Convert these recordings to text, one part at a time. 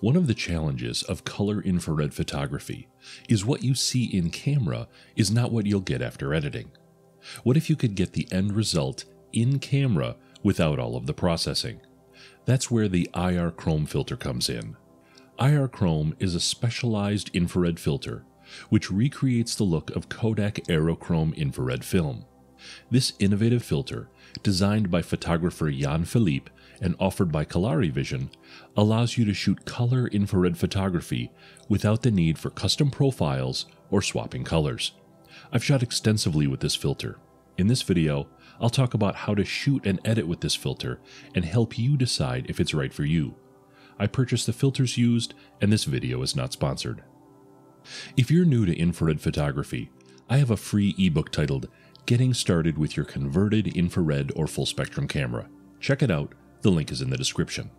One of the challenges of color infrared photography is what you see in camera is not what you'll get after editing. What if you could get the end result in camera without all of the processing? That's where the IR Chrome filter comes in. IR Chrome is a specialized infrared filter which recreates the look of Kodak Aerochrome infrared film. This innovative filter, designed by photographer Jan Philippe and offered by Kolari Vision, allows you to shoot color infrared photography without the need for custom profiles or swapping colors. I've shot extensively with this filter. In this video, I'll talk about how to shoot and edit with this filter and help you decide if it's right for you. I purchased the filters used, and this video is not sponsored. If you're new to infrared photography, I have a free ebook titled Getting Started with Your Converted Infrared or Full Spectrum Camera. Check it out, the link is in the description.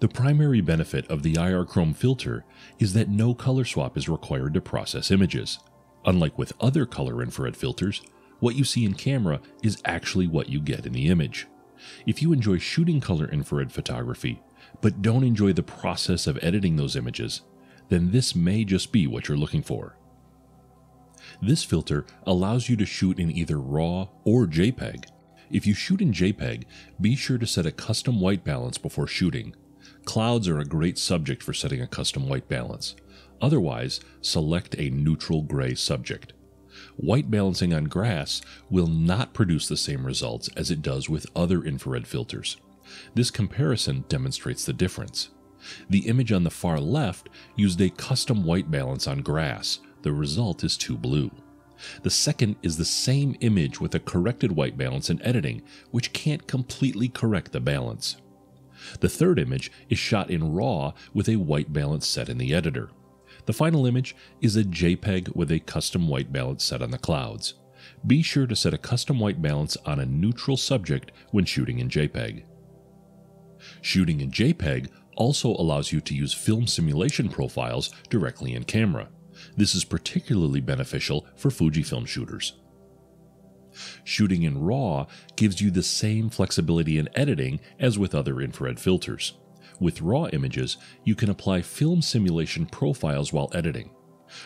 The primary benefit of the IR Chrome filter is that no color swap is required to process images. Unlike with other color infrared filters, what you see in camera is actually what you get in the image. If you enjoy shooting color infrared photography, but don't enjoy the process of editing those images, then this may just be what you're looking for. This filter allows you to shoot in either RAW or JPEG. If you shoot in JPEG, be sure to set a custom white balance before shooting. Clouds are a great subject for setting a custom white balance. Otherwise, select a neutral gray subject. White balancing on grass will not produce the same results as it does with other infrared filters. This comparison demonstrates the difference. The image on the far left used a custom white balance on grass. The result is too blue. The second is the same image with a corrected white balance in editing, which can't completely correct the balance. The third image is shot in RAW with a white balance set in the editor. The final image is a JPEG with a custom white balance set on the clouds. Be sure to set a custom white balance on a neutral subject when shooting in JPEG. Shooting in JPEG also allows you to use film simulation profiles directly in camera. This is particularly beneficial for Fujifilm shooters. Shooting in RAW gives you the same flexibility in editing as with other infrared filters. With RAW images, you can apply film simulation profiles while editing.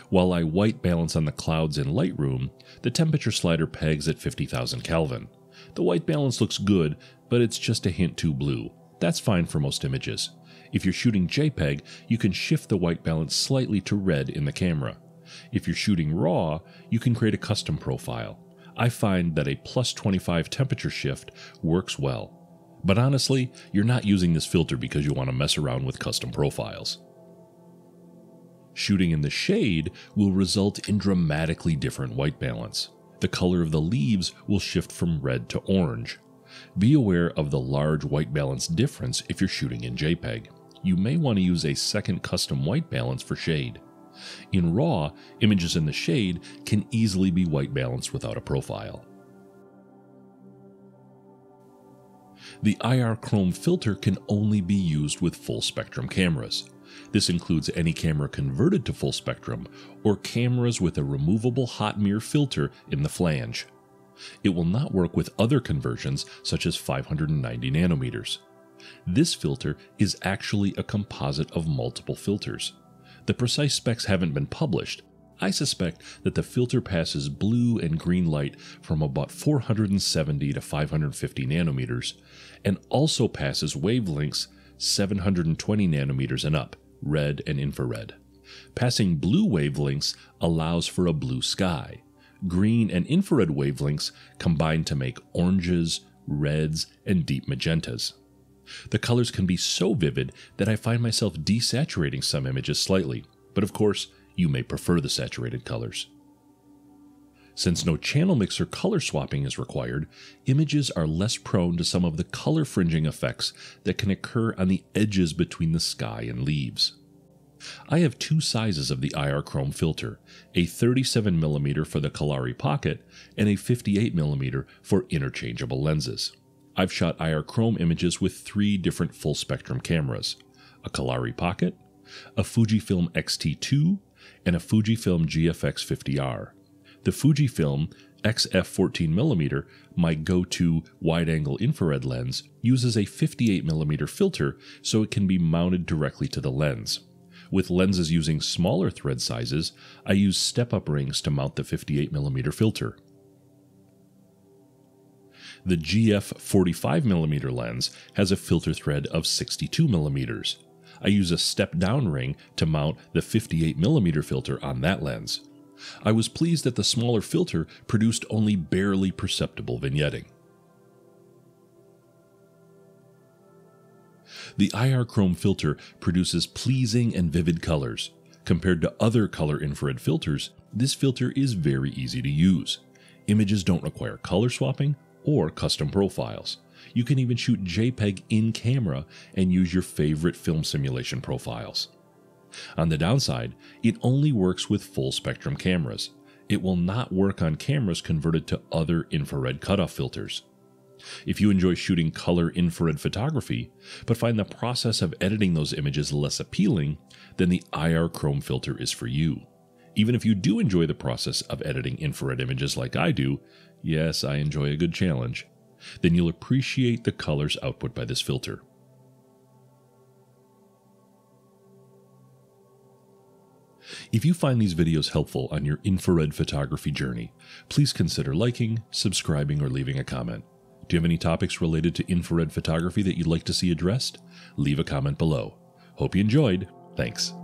While I white balance on the clouds in Lightroom, the temperature slider pegs at 50,000 Kelvin. The white balance looks good, but it's just a hint too blue. That's fine for most images. If you're shooting JPEG, you can shift the white balance slightly to red in the camera. If you're shooting RAW, you can create a custom profile. I find that a plus 25 temperature shift works well. But honestly, you're not using this filter because you want to mess around with custom profiles. Shooting in the shade will result in dramatically different white balance. The color of the leaves will shift from red to orange. Be aware of the large white balance difference if you're shooting in JPEG you may want to use a second custom white balance for shade. In RAW, images in the shade can easily be white balanced without a profile. The IR Chrome filter can only be used with full spectrum cameras. This includes any camera converted to full spectrum or cameras with a removable hot mirror filter in the flange. It will not work with other conversions such as 590 nanometers. This filter is actually a composite of multiple filters. The precise specs haven't been published. I suspect that the filter passes blue and green light from about 470 to 550 nanometers and also passes wavelengths 720 nanometers and up, red and infrared. Passing blue wavelengths allows for a blue sky. Green and infrared wavelengths combine to make oranges, reds, and deep magentas. The colors can be so vivid that I find myself desaturating some images slightly, but of course, you may prefer the saturated colors. Since no channel mixer color swapping is required, images are less prone to some of the color fringing effects that can occur on the edges between the sky and leaves. I have two sizes of the IR Chrome filter, a 37mm for the Kolari Pocket and a 58mm for interchangeable lenses. I've shot IR Chrome images with three different full spectrum cameras a Kolari Pocket, a Fujifilm X-T2, and a Fujifilm GFX 50R. The Fujifilm XF14mm, my go to wide angle infrared lens, uses a 58mm filter so it can be mounted directly to the lens. With lenses using smaller thread sizes, I use step up rings to mount the 58mm filter. The GF 45mm lens has a filter thread of 62mm. I use a step down ring to mount the 58mm filter on that lens. I was pleased that the smaller filter produced only barely perceptible vignetting. The IR Chrome filter produces pleasing and vivid colors. Compared to other color infrared filters, this filter is very easy to use. Images don't require color swapping or custom profiles. You can even shoot JPEG in camera and use your favorite film simulation profiles. On the downside, it only works with full spectrum cameras. It will not work on cameras converted to other infrared cutoff filters. If you enjoy shooting color infrared photography, but find the process of editing those images less appealing, then the IR Chrome filter is for you. Even if you do enjoy the process of editing infrared images like I do, yes, I enjoy a good challenge, then you'll appreciate the colors output by this filter. If you find these videos helpful on your infrared photography journey, please consider liking, subscribing, or leaving a comment. Do you have any topics related to infrared photography that you'd like to see addressed? Leave a comment below. Hope you enjoyed. Thanks.